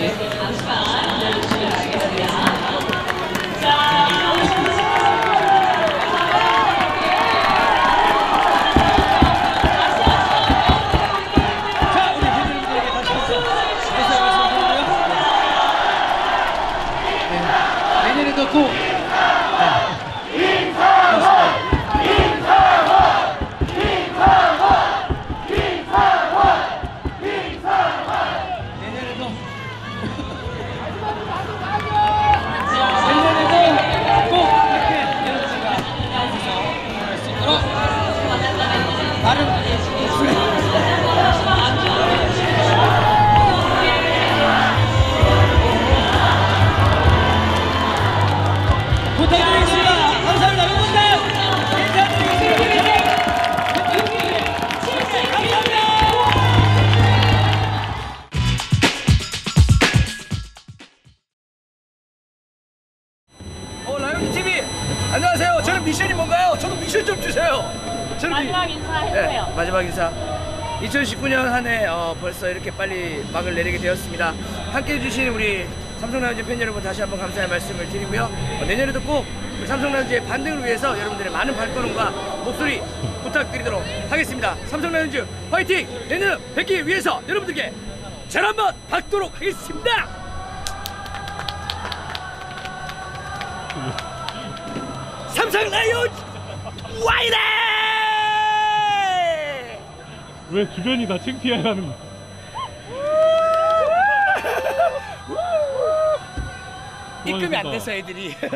Yeah. 안녕하세요. 저는 미션이 뭔가요? 저도 미션 좀 주세요. 저는 마지막 미- 인사해주세요. 네, 마지막 인사. 2019년 한해 어, 벌써 이렇게 빨리 막을 내리게 되었습니다. 함께 해주신 우리 삼성라이온즈 팬 여러분 다시 한번 감사의 말씀을 드리고요. 어, 내년에도 꼭 우리 삼성라이온즈의 반등을 위해서 여러분들의 많은 발걸음과 목소리 부탁드리도록 하겠습니다. 삼성라이온즈 화이팅! 내년 뵙기 위해서 여러분들께 잘 한번 받도록 하겠습니다. 라이온즈 화이팅! 왜 주변이 다 창피해하는 거야? 입금이 안. 돼서 애들이 자,